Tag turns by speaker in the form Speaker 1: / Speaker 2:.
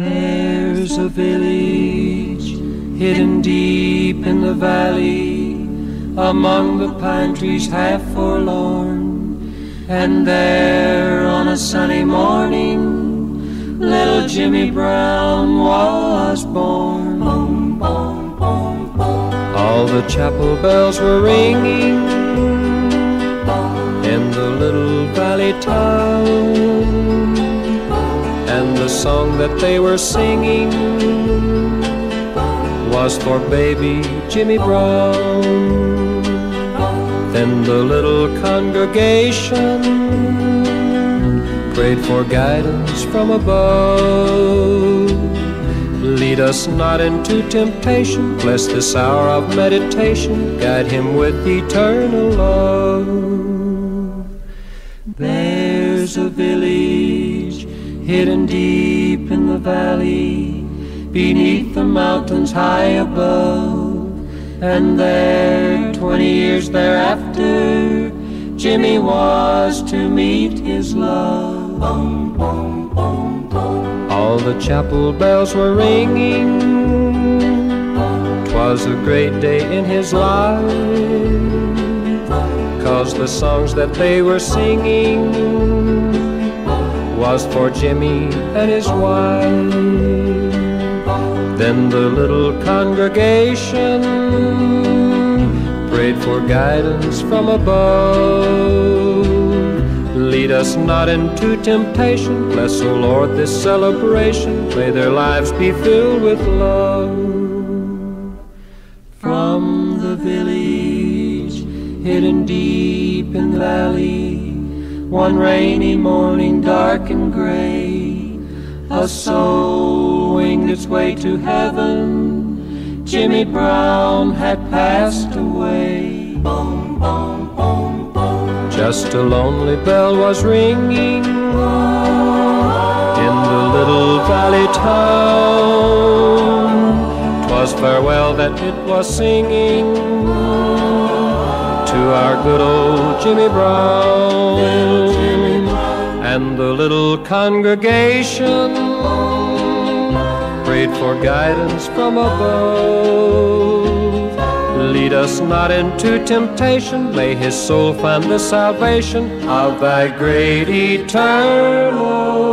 Speaker 1: There's a village hidden deep in the valley among the pine trees half forlorn. And there on a sunny morning, little Jimmy Brown was born. All the chapel bells were ringing song that they were singing was for baby Jimmy Brown. Then the little congregation prayed for guidance from above. Lead us not into temptation, bless this hour of meditation, guide him with eternal love. There's a village hidden deep in the valley, beneath the mountains high above. And there, twenty years thereafter, Jimmy was to meet his love. Boom, boom, boom, boom. All the chapel bells were ringing. Twas a great day in his life. Cause the songs that they were singing was for Jimmy and his wife. Then the little congregation prayed for guidance from above. Lead us not into temptation. Bless, O Lord, this celebration. May their lives be filled with love. From the village hidden deep in the valley one rainy morning, dark and gray, a soul winged its way to heaven. Jimmy Brown had passed away. Boom, boom, boom, boom. Just a lonely bell was ringing in the little valley town. Twas farewell that it was singing good old Jimmy Brown. And the little congregation prayed for guidance from above. Lead us not into temptation, may his soul find the salvation of thy great eternal